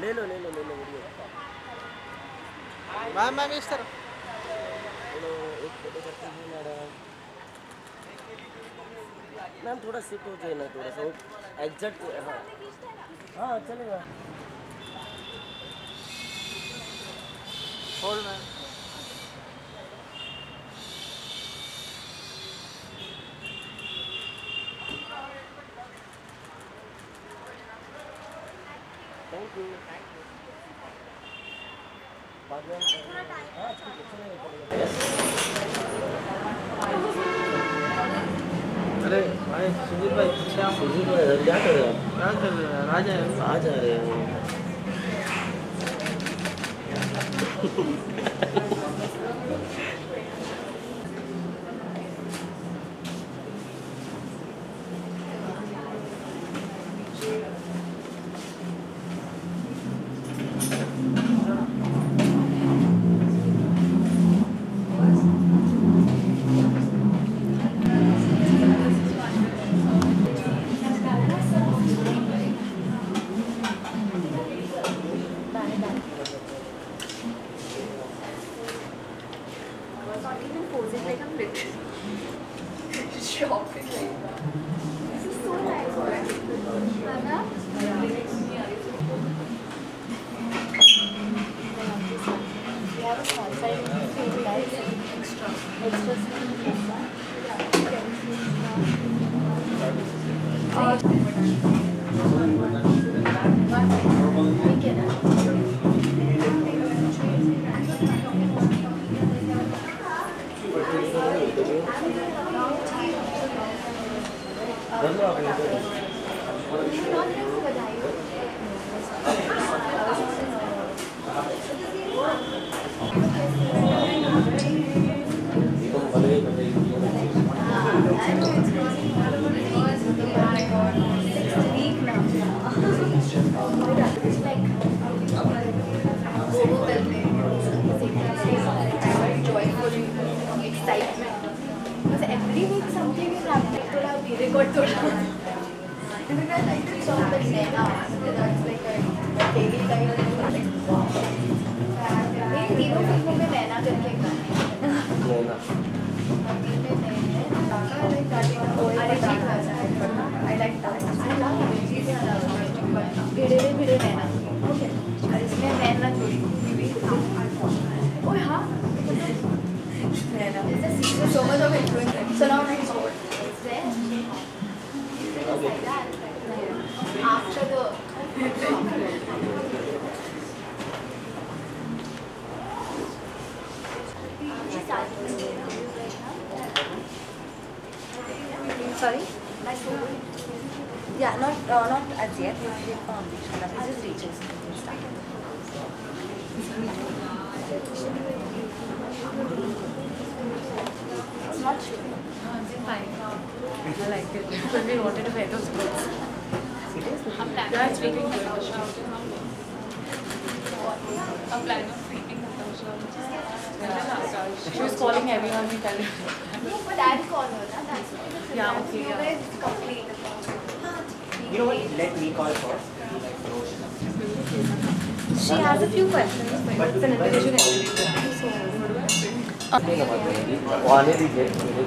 ले लो ले लो ले लो वीडियो। मैम मैम इस तरफ़। हेलो एक फ़ोटो करते हैं मैडम। मैम थोड़ा सिट हो जाए ना थोड़ा सा। एग्जैक्ट हाँ हाँ। चलेगा। Hold ma'am. थैंक यू अरे भाई सुजीत भाई पीछे आप। सुजीत भाई इधर क्या कर रहे हो? क्या कर रहे हैं आ जाए। आ जा रहे हो। Gracias. Thoda we. Because I did saw the Nena. That's like a daily type. ये तीनों फ़िल्मों में नैना करके गाना है। लेना भिड़े रे भिड़े नैना और इसमें नैना थोड़ी ओए हाँ नैना so much of influence so now next word after Sorry? Yeah, not uh, not as yet. Um, it just reaches. It's not sure. I like it. Because we wanted to wear those clothes. I'm planning on speaking to Natasha. I'm planning she was calling everyone we tell No, but I'll call her. Na. That's. Yeah, okay. You guys You know what? Let me call first. She has a few questions, but it's an invitation interview. So, uh, are individual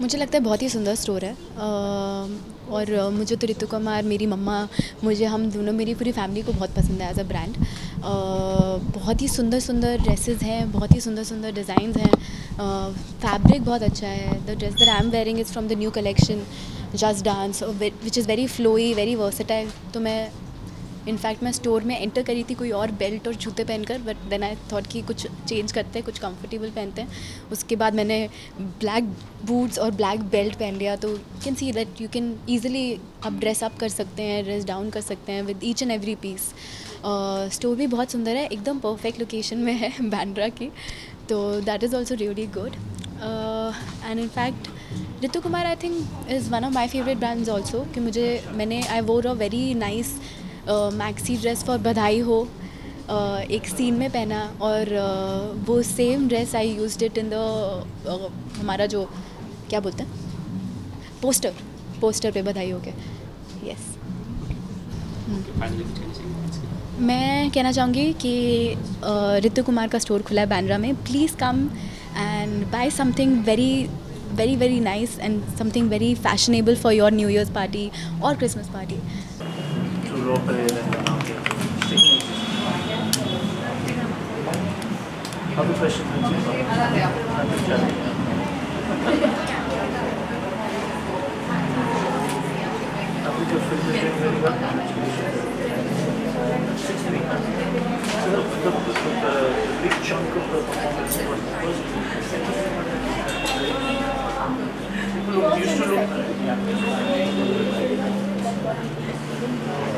मुझे लगता है बहुत ही सुंदर store है। और मुझे तो ऋतु कुमार, मेरी मम्मा, मुझे, हम दोनों, मेरी पूरी फैमिली को बहुत पसंद है एज अ ब्रांड बहुत ही सुंदर सुंदर ड्रेसेस हैं, बहुत ही सुंदर सुंदर डिज़ाइन हैं। फैब्रिक बहुत अच्छा है। The dress that I am wearing is from the new collection just dance which is very flowy very versatile तो मैं इनफैक्ट मैं स्टोर में एंटर करी थी कोई और बेल्ट और जूते पहनकर बट देन आई थॉट कि कुछ चेंज करते हैं, कुछ कंफर्टेबल पहनते हैं। उसके बाद मैंने ब्लैक बूट्स और ब्लैक बेल्ट पहन लिया तो you can see that you can easily आप ड्रेस अप कर सकते हैं ड्रेस डाउन कर सकते हैं with each and every piece store भी बहुत सुंदर है, एकदम परफेक्ट लोकेशन में है बैंड्रा की तो that is also really good and in fact Ritu Kumar I think is one of my favourite brands also कि मुझे, मैंने I wore a very nice maxi dress for Badhaai Ho uh, एक scene में पहना और uh, वो same dress I use it in the हमारा जो क्या बोलते हैं? पोस्टर पोस्टर पे बधाई हो के यस मैं कहना चाहूँगी कि ऋतु कुमार का स्टोर खुला है बैंड्रा में। Please come and buy something very very very nice and something very fashionable for your new year's party और क्रिसमस पार्टी Other questions? अभी जो फ़िल्म है मेरी बात So the, the, the, the big chunk of the performance was People used to look. So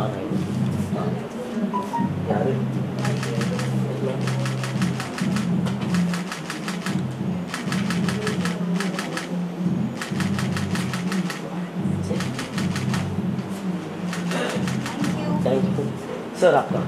हाँ यार thank you sir आपका